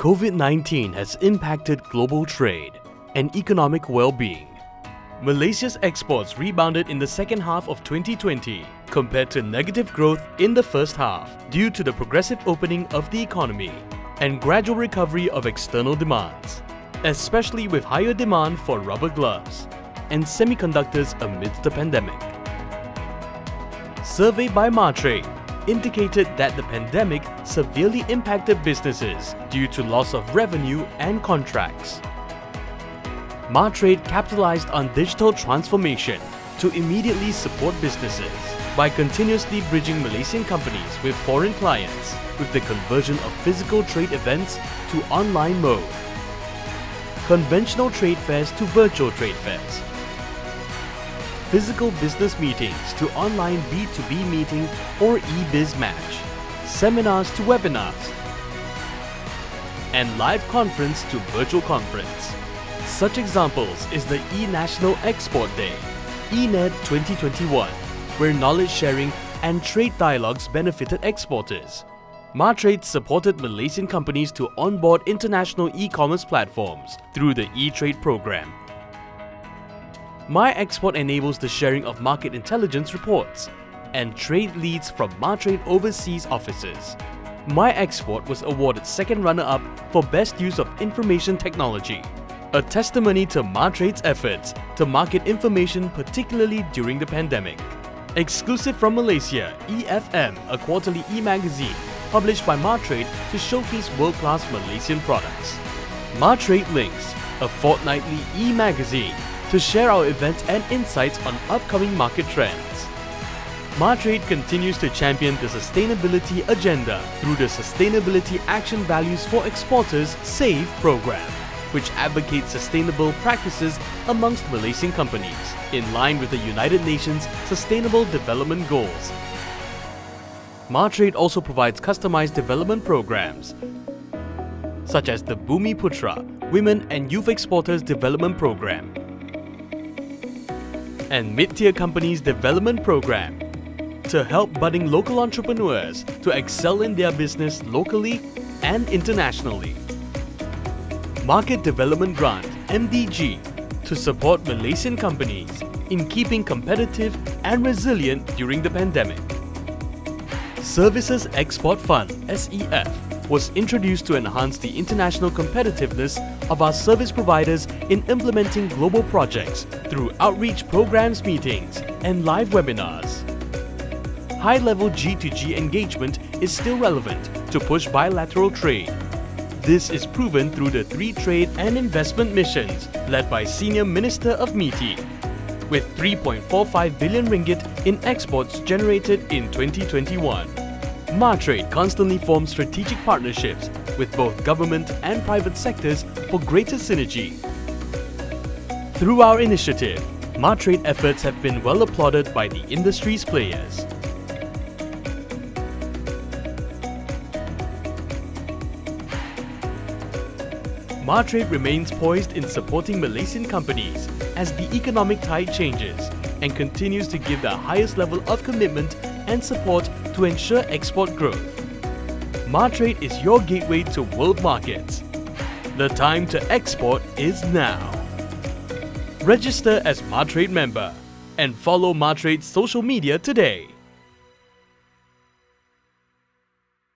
COVID 19 has impacted global trade and economic well being. Malaysia's exports rebounded in the second half of 2020 compared to negative growth in the first half due to the progressive opening of the economy and gradual recovery of external demands, especially with higher demand for rubber gloves and semiconductors amidst the pandemic. Survey by MATRADE indicated that the pandemic severely impacted businesses due to loss of revenue and contracts. MATRADE capitalized on digital transformation to immediately support businesses by continuously bridging Malaysian companies with foreign clients with the conversion of physical trade events to online mode, conventional trade fairs to virtual trade fairs, physical business meetings to online B2B meeting or e-biz match, seminars to webinars, and live conference to virtual conference. Such examples is the e-National Export Day, eNED 2021, where knowledge sharing and trade dialogues benefited exporters. MATRADE supported Malaysian companies to onboard international e-commerce platforms through the e-trade program my Export enables the sharing of market intelligence reports and trade leads from MATRADE overseas offices. My Export was awarded second runner-up for Best Use of Information Technology, a testimony to MATRADE's efforts to market information particularly during the pandemic. Exclusive from Malaysia, EFM, a quarterly e-magazine published by MATRADE to showcase world-class Malaysian products. MATRADE Links, a fortnightly e-magazine to share our events and insights on upcoming market trends. MATRADE continues to champion the sustainability agenda through the Sustainability Action Values for Exporters SAVE program, which advocates sustainable practices amongst Malaysian companies in line with the United Nations Sustainable Development Goals. MATRADE also provides customized development programs such as the Bumiputera Women and Youth Exporters Development Program and mid-tier companies development program to help budding local entrepreneurs to excel in their business locally and internationally. Market Development Grant MDG to support Malaysian companies in keeping competitive and resilient during the pandemic. Services Export Fund SEF was introduced to enhance the international competitiveness of our service providers in implementing global projects through outreach programs meetings and live webinars. High-level G2G engagement is still relevant to push bilateral trade. This is proven through the three trade and investment missions led by Senior Minister of MITI, with 3.45 billion ringgit in exports generated in 2021. MATRADE constantly forms strategic partnerships with both government and private sectors for greater synergy. Through our initiative, MATRADE efforts have been well applauded by the industry's players. MATRADE remains poised in supporting Malaysian companies as the economic tide changes and continues to give the highest level of commitment and support to ensure export growth. MATRADE is your gateway to world markets. The time to export is now. Register as MATRADE member and follow MATRADE's social media today.